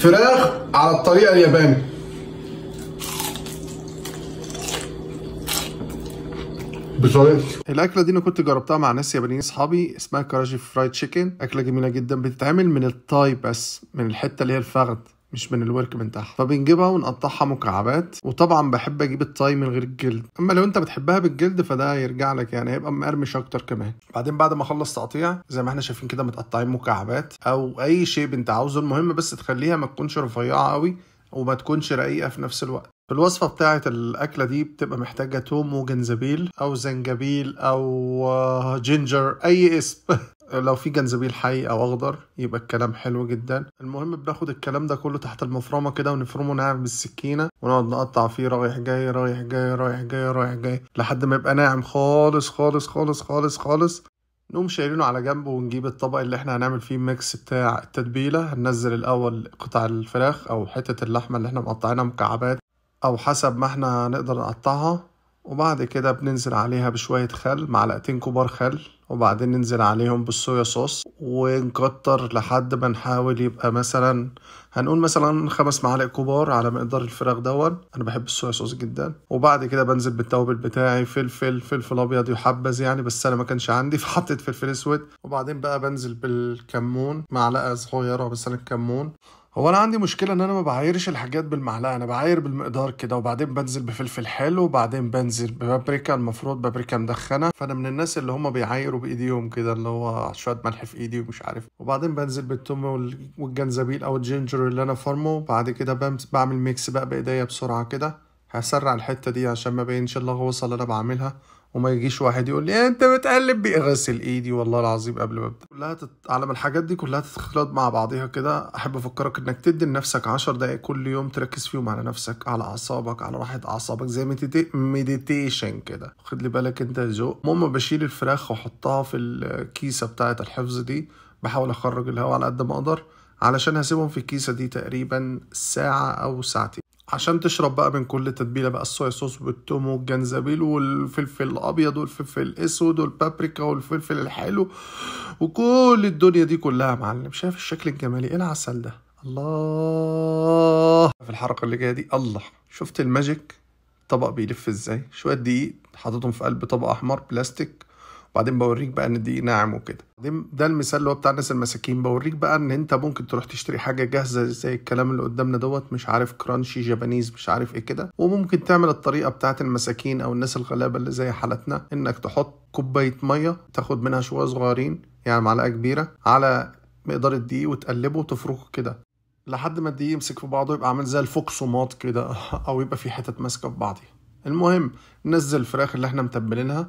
فراخ على الطريقة الياباني. الأكلة دي أنا كنت جربتها مع ناس يابانيين اصحابي اسمها كراجي fried chicken. أكلة جميلة جدا بتتعمل من ال thigh بس من الحتة اللي هي الفخذ. مش من الورك من تحت. فبنجيبها ونقطعها مكعبات. وطبعا بحب أجيب ال thigh من غير الجلد. أما لو أنت بتحبها بالجلد فده يرجع لك يعني هيبقى مقرمش أكتر كمان. بعدين بعد ما أخلص تقطيع زي ما إحنا شايفين كده متقطعين مكعبات أو أي shape أنت عاوزه. المهم بس تخليها ما تكونش رفيعة قوي وما تكونش رقيقه في نفس الوقت. الوصفة بتاعة الأكلة دي بتبقى محتاجة توم وجنزبيل أو زنجبيل أو ginger أي اسم. لو في جنزبيل حي أو أخضر يبقى الكلام حلو جدا. المهم بناخد الكلام ده كله تحت المفرمة كده ونفرمه ناعم بالسكينة ونقعد نقطع فيه رايح جاي رايح جاي رايح جاي رايح جاي لحد ما يبقى ناعم خالص خالص خالص خالص خالص. نقوم شايلينه على جنب ونجيب الطبق اللي إحنا هنعمل فيه mix بتاع التتبيلة. هننزل الأول قطع الفراخ أو حتة اللحمة اللي إحنا مقطعينها مكعبات أو حسب ما إحنا نقدر نقطعها. وبعد كده بننزل عليها بشوية خل معلقتين كبار خل وبعدين ننزل عليهم بالصويا صوص ونكتر لحد ما نحاول يبقى مثلا هنقول مثلا خمس معالق كبار على مقدار الفراخ دون أنا بحب الصويا صوص جدا. وبعد كده بنزل بالتوابل بتاعي فلفل فلفل أبيض يحبذ يعني بس أنا ما كانش عندي فحطيت فلفل أسود. وبعدين بقى بنزل بالكمون معلقة صغيرة مثلا كمون. هو أنا عندي مشكلة إن أنا ما بعايرش الحاجات بالمعلقة أنا بعاير بالمقدار كده وبعدين بنزل بفلفل حلو وبعدين بنزل ببابريكا المفروض بابريكا مدخنة. فأنا من الناس اللي هم بيعايروا بإيديهم كده اللي هو شوية ملح في إيدي ومش عارف. وبعدين بنزل بالثوم والجنزبيل أو ال ginger اللي أنا فرمه بعد كده بعمل mix بقى بإيديا بسرعة كده. هسرع الحتة دي عشان ما بينش اللغوصه اللي أنا بعملها. وما يجيش واحد يقول لي أنت بتقلب بيه. غسل إيدي والله العظيم قبل ما أبدأ. كلها تت... على ما الحاجات دي كلها تتخلط مع بعضيها كده أحب أفكرك إنك تدي لنفسك عشر دقايق كل يوم تركز فيهم على نفسك على أعصابك على راحة أعصابك زي مديتيشن كده. خد لي بالك أنت ذوق المهم بشيل الفراخ وأحطها في الكيسة بتاعة الحفظ دي. بحاول أخرج الهواء على قد ما أقدر علشان هسيبهم في الكيسة دي تقريبا ساعة أو ساعتين. عشان تشرب بقى من كل تتبيلة بقى الصويا صوص والثوم والجنزبيل والفلفل الأبيض والفلفل الأسود والبابريكا والفلفل الحلو وكل الدنيا دي كلها يا معلم. شايف الشكل الجمالي؟ إيه العسل ده؟ الله! في الحركة اللي جاية دي الله! شفت ال magic؟ طبق بيلف إزاي؟ شوية دقيق حاططهم في قلب طبق أحمر بلاستيك وبعدين بوريك بقى إن الدقيق ناعم وكده. ده المثال اللي هو بتاع الناس المساكين. بوريك بقى إن أنت ممكن تروح تشتري حاجة جاهزة زي الكلام اللي قدامنا دوت مش عارف crunchy Japanese مش عارف إيه كده. وممكن تعمل الطريقة بتاعت المساكين أو الناس الغلابة اللي زي حالتنا إنك تحط كوباية مية تاخد منها شوية صغيرين يعني معلقة كبيرة على مقدار الدقيق وتقلبه وتفركه كده. لحد ما الدقيق يمسك في بعضه يبقى عامل زي الفوكسومات كده أو يبقى في حتت ماسكة في بعضها المهم ننزل الفراخ اللي إحنا متبلينها.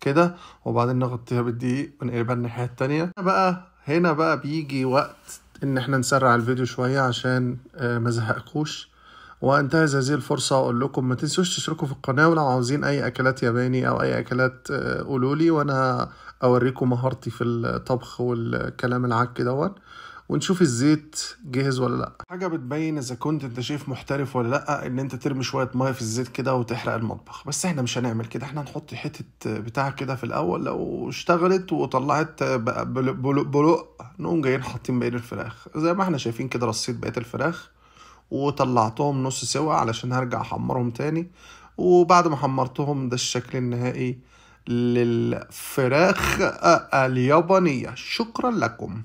كده. وبعدين نغطيها بالدقيق ونقلبها الناحية التانية. بقى هنا بقى بيجي وقت إن إحنا نسرع الفيديو شوية عشان ما زهقكوش. وانتهز هذه الفرصة. أقول لكم ما تنسوش تشتركوا في القناة ولو عاوزين أي أكلات ياباني أو أي أكلات قولوا لي وأنا أوريكم مهارتي في الطبخ والكلام العك دوت. ونشوف الزيت جاهز ولا لأ. حاجة بتبين إذا كنت أنت شايف محترف ولا لأ إن أنت ترمي شوية مية في الزيت كده وتحرق المطبخ. بس إحنا مش هنعمل كده إحنا هنحط حتة بتاع كده في الأول. لو اشتغلت وطلعت بلق نقوم جايين حاطين بقية الفراخ. زي ما إحنا شايفين كده رصيت بقية الفراخ وطلعتهم نص سوا علشان هرجع أحمرهم تاني. وبعد ما حمرتهم ده الشكل النهائي للفراخ اليابانية. شكرا لكم.